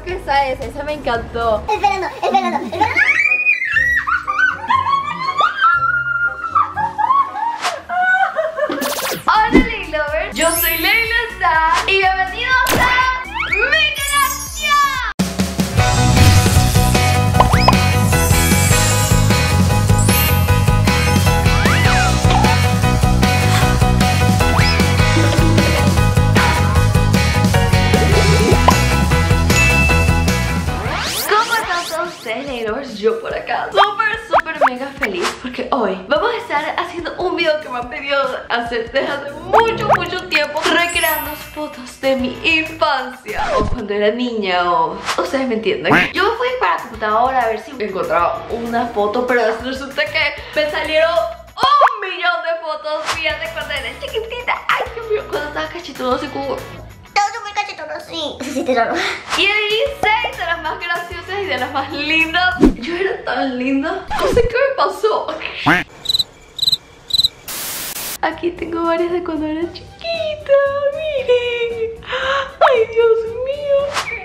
creo que esa es, esa me encantó. Esperando, esperando, esperando. Hola Leylovers, yo soy Leila Star hacer desde hace mucho, mucho tiempo recreando fotos de mi infancia o cuando era niña o ustedes me entienden. Yo me fui para la computadora a ver si encontraba una foto, pero resulta que me salieron un millón de fotos mías de cuando era chiquitita. Ay, Dios mío, cuando estaba cachitudo así como... Sí. Sí te lo Y ahí seis de las más graciosas y de las más lindas. Yo era tan linda. No sé qué me pasó. Aquí tengo varias de cuando era chiquita. Miren. Ay, Dios mío.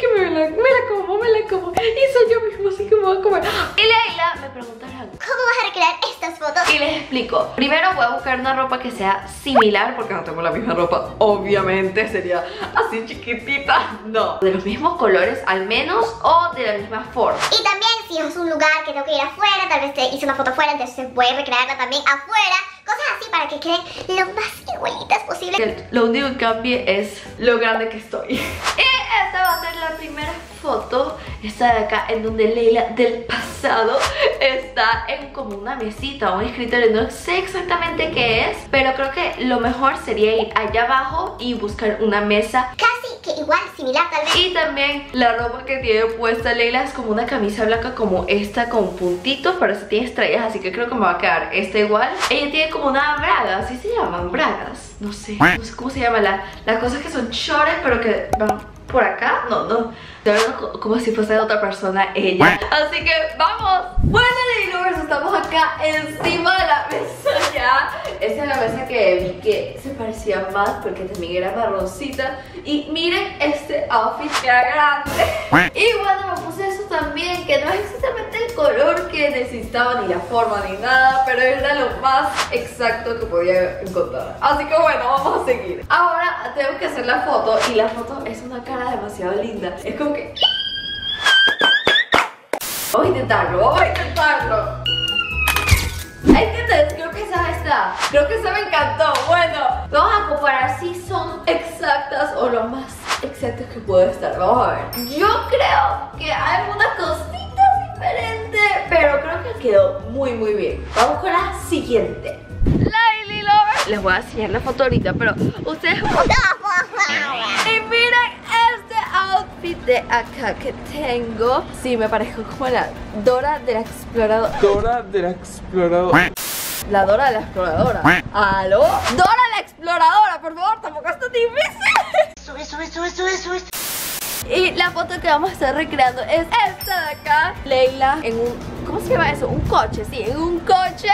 Que me la, me la como, me la como. Y soy yo mismo, así que me voy a comer. Y Leila me preguntarán. ¿Cómo vas a recrear estas fotos? Y les explico. Primero voy a buscar una ropa que sea similar, porque no tengo la misma ropa. Obviamente sería así chiquitita. No. De los mismos colores, al menos, o de la misma forma. Y también si es un lugar que tengo que ir afuera, tal vez te hice una foto afuera, entonces puedes recrearla también afuera. Cosas así para que queden lo más igualitas posible. Lo único que cambie es lo grande que estoy. Y esta va foto, esta de acá, en donde Leila del pasado está en como una mesita, un escritorio. No sé exactamente qué es, pero creo que lo mejor sería ir allá abajo y buscar una mesa. Casi que igual, similar tal vez. Y también la ropa que tiene puesta Leila es como una camisa blanca como esta con puntitos, pero sí tiene estrellas, así que creo que me va a quedar esta igual. Ella tiene como una braga, así se llaman bragas, no sé, no sé cómo se llama, la, las cosas que son chores pero que van por acá, no, no, de verdad co- como si fuese de otra persona ella. Así que vamos. Bueno, Lovers, estamos acá encima de la mesa ya. Esa es la mesa que vi que se parecía más porque también era marroncita. Y miren este outfit que era grande. Y bueno, me puse eso también, que no es exactamente color que necesitaba, ni la forma, ni nada, pero era lo más exacto que podía encontrar. Así que bueno, vamos a seguir. Ahora tengo que hacer la foto y la foto es una cara demasiado linda. Es como que... Vamos a intentarlo, vamos a intentarlo. Ahí ¿Entiendes? Creo que esa está. Creo que esa me encantó. Bueno, vamos a comparar si son exactas o lo más exactas que puede estar. Vamos a ver. Yo creo que hay algunas cositas diferentes, pero creo que quedó muy, muy bien. Vamos con la siguiente. Laili Lover. Les voy a enseñar la foto ahorita, pero ustedes y miren este outfit de acá que tengo. Sí, me parezco como la Dora de la exploradora. Dora de la exploradora. La Dora de la exploradora. ¿Aló? Dora la exploradora, por favor, tampoco es tan difícil. Sube, sube, sube, sube, sube. Y la foto que vamos a estar recreando es esta de acá. Leila en un. ¿Cómo se llama eso? Un coche, sí, en un coche.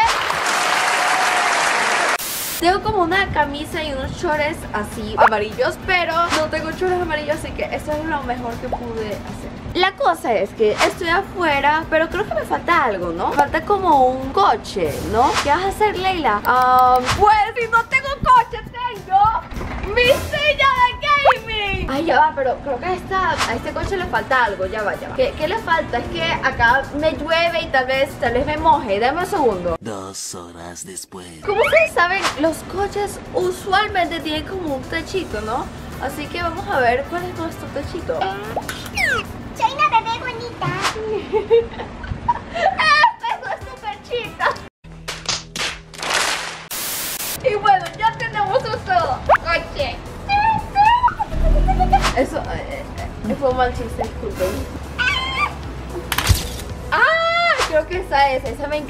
Tengo como una camisa y unos shorts así amarillos, pero no tengo shorts amarillos, así que eso es lo mejor que pude hacer. La cosa es que estoy afuera, pero creo que me falta algo, ¿no? Falta como un coche, ¿no? ¿Qué vas a hacer, Leila? Ah, pues si no tengo coche, tengo mi silla de. Ay, ya va, pero creo que a, esta, a este coche le falta algo, ya va, ya va. ¿Qué, qué le falta? Es que acá me llueve y tal vez, tal vez me moje. Dame un segundo. Dos horas después. Como ustedes saben, los coches usualmente tienen como un techito, ¿no? Así que vamos a ver cuál es nuestro techito. Soy una bebé bonita.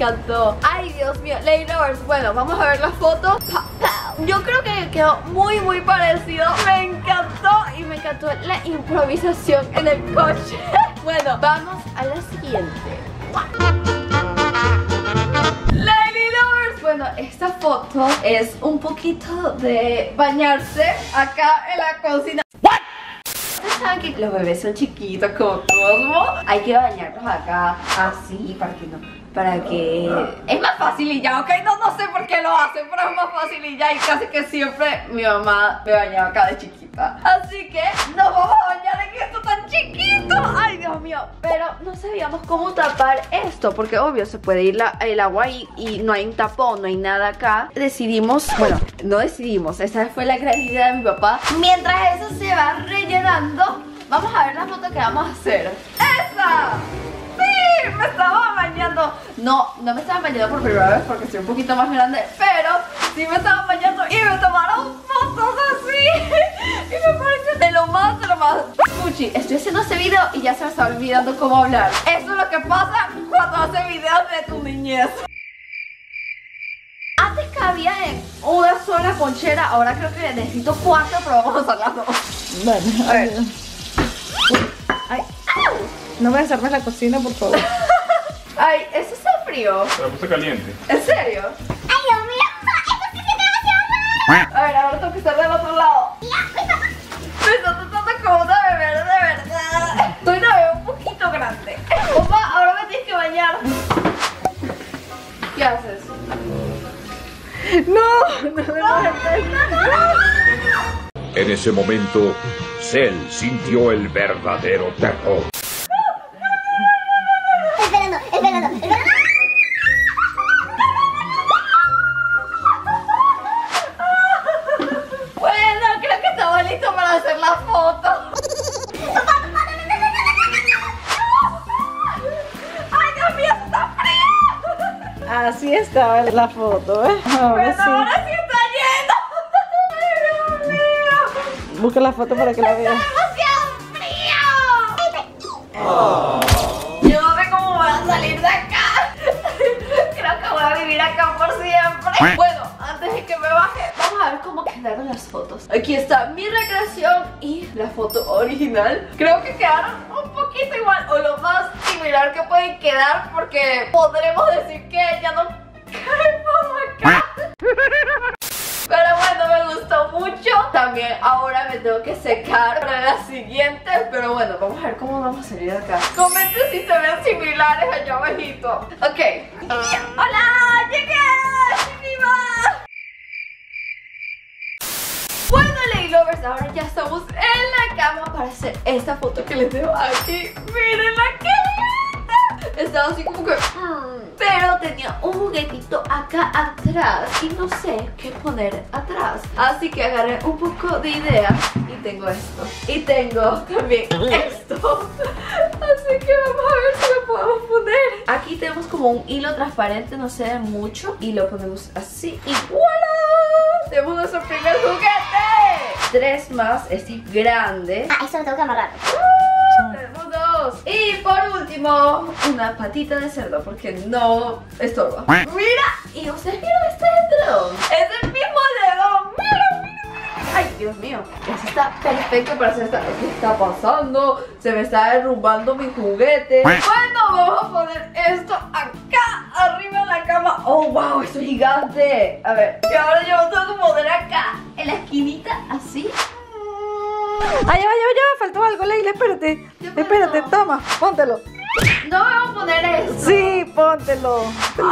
encantó. Ay, Dios mío, Lady Lovers. Bueno, vamos a ver la foto. Pa, pa. Yo creo que quedó muy, muy parecido. Me encantó y me encantó la improvisación en el coche. Bueno, vamos a la siguiente. Lady Lovers. Bueno, esta foto es un poquito de bañarse acá en la cocina. Saben que los bebés son chiquitos como Cosmo, hay que bañarlos acá así para que no para que es más fácil y ya, ok, no, no sé por qué lo hacen, pero es más fácil y ya y casi que siempre mi mamá me bañaba acá de chiquita. Así que nos vamos a bañar en esto tan chiquito. Ay, Dios mío. Pero no sabíamos cómo tapar esto, porque obvio se puede ir la- el agua y, y no hay un tapón, no hay nada acá. Decidimos, bueno, no decidimos, esa fue la gran idea de mi papá. Mientras eso se va rellenando, vamos a ver la foto que vamos a hacer. ¡Esa! ¡Sí! Me estaba bañando. No, no me estaba bañando por primera vez porque soy un poquito más grande, pero sí me estaba bañando y me tomaron fotos así. Y me parece de lo más, de lo más. Puchi, estoy haciendo este video y ya se me está olvidando cómo hablar. Eso es lo que pasa cuando haces videos de tu niñez. Antes cabía en una sola ponchera, ahora creo que necesito cuatro, pero vamos a usar las dos. Bueno, A ver. Ay, no me desarmes la cocina, por favor. Ay, eso está frío. La puse caliente. ¿En serio? ¡Ay, Dios mío! ¡Esto sí que demasiado A ver, ahora tengo que estar del otro lado. Me está tratando como una bebé de verdad. Soy una bebé un poquito grande. Papá, ahora me tienes que bañar. ¿Qué haces? No, no me lo En ese momento, Cell sintió el verdadero terror. Así estaba la foto, ¿eh? Ahora Bueno, sí. ahora sí está lleno. ¡Ay, Dios mío! Busca la foto para que la veas. ¡Demasiado frío! Yo no sé cómo voy a salir de acá. Creo que voy a vivir acá por siempre. Bueno, antes de que me baje, vamos a ver cómo quedaron las fotos. Aquí está mi recreación y la foto original. Creo que quedaron un poquito igual o lo más similar que pueden quedar porque podremos decir que ya no caemos acá. Pero bueno, me gustó mucho. También ahora me tengo que secar para la siguiente. Pero bueno, vamos a ver cómo vamos a salir acá. Comenten si se ven similares allá abajito. Ok. ¡Hola! ¡Llegué! ¡Viva! Bueno, Lady Lovers, ahora ya estamos en la cama para hacer esta foto que les dejo aquí. ¡Mírenla qué linda! Estaba así como que... mm, tenía un juguetito acá atrás y no sé qué poner atrás. Así que agarré un poco de idea y tengo esto. Y tengo también esto. Así que vamos a ver si lo podemos poner. Aquí tenemos como un hilo transparente, no se ve mucho. Y lo ponemos así y ¡voilà! Tenemos nuestro primer juguete. Tres más, este es grande. Ah, eso lo tengo que amarrar. Tenemos dos. Y por último, una patita de cerdo porque no estorba. Mira, y ustedes vieron este dron. Es el mismo dedo. Mira, mira. Ay, Dios mío. Eso está perfecto para hacer esta. ¿Qué está pasando? Se me está derrumbando mi juguete. Bueno, vamos a poner esto acá arriba en la cama. Oh, wow, esto es gigante. A ver, y ahora yo tengo que poner acá en la esquinita así. Ay, ya, ya, ya, faltó algo, Leila, espérate. Póntelo. No me voy a poner esto. Sí, póntelo.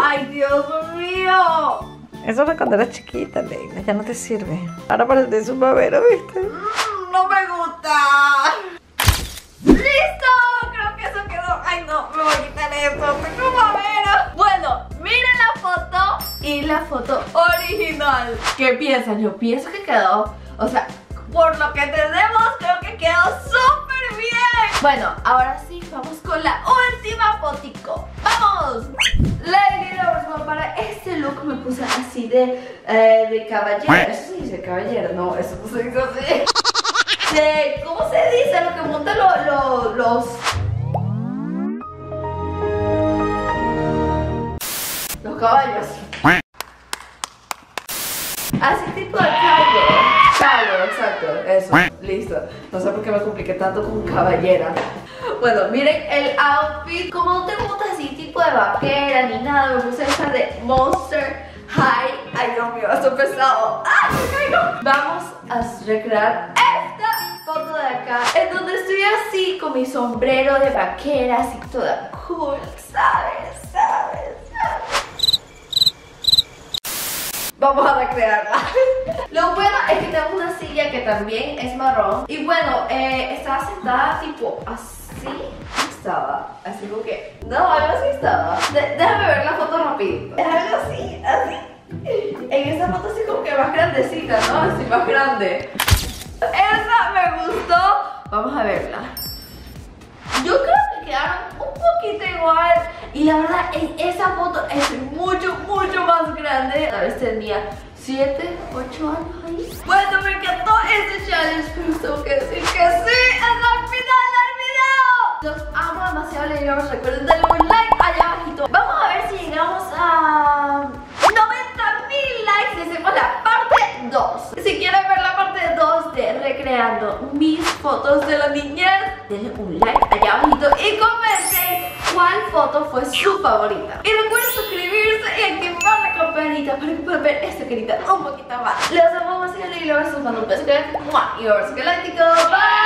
Ay, Dios mío. Eso fue cuando eras chiquita, Leila, ya no te sirve. Ahora pareces un babero, ¿viste? Mm, No me gusta. ¡Listo! Creo que eso quedó. Ay, no, me voy a quitar esto. Tengo babero. Bueno, miren la foto y la foto original. ¿Qué piensan? Yo pienso que quedó. O sea, por lo que tenemos, creo que quedó súper bien. Bueno, ahora sí, vamos con la última fotico. ¡Vamos! Lady Lovers, bueno, para este look me puse así de, eh, de caballero. Eso se dice caballero, no, eso no se dice así. De, ¿Cómo se dice? Lo que montan lo- lo- los... Los caballos. Así exacto. Eso, listo. No sé por qué me compliqué tanto con caballera. Bueno, miren el outfit. Como no tengo botas así tipo de vaquera ni nada, me puse esta de Monster High. Ay, Dios mío, esto es pesado. ¡Ah, me caigo! Vamos a recrear esta foto de acá, en donde estoy así con mi sombrero de vaquera, así toda cool. ¿Sabes? Vamos a recrearla. Lo bueno es que tengo una silla que también es marrón. Y bueno, eh, estaba sentada tipo así. Estaba, así como que. No, algo así estaba. Déjame ver la foto rapidito. Es algo así, así. En esa foto así como que más grandecita, ¿no? Así más grande. Esa me gustó. Vamos a verla. Yo creo que quedaron un poquito igual. Y la verdad, en esa foto es mucho, mucho más grande. Tal vez tenía 7, 8 años ahí. Bueno, me encantó este challenge, pero tengo que decir que sí, es video. Los amo demasiado, les digo, recuerden darle un like allá abajito. Vamos a ver si llegamos a 90 mil likes y hacemos la parte 2. Si quieren ver la parte 2 de recreando mis fotos de la niñez, denle un like allá abajito y comenten cuál foto fue su favorita. Y recuerden suscribirse y activar la campanita para que puedan ver esta carita un poquito más. Los amo demasiado y besos, mando un beso que y beso galáctico. Bye.